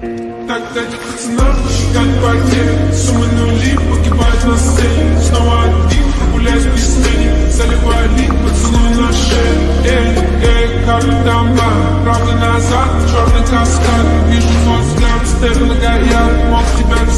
Так, так, пацана, как потеря Суммы нули погибают на сцене Снова один, прогуляюсь без пустыне Заливаю лик, поцелуй на шее. Эй, эй, капитан Бар Правда назад, черный каскад Вижу твой взгляд, стены горят Мог тебя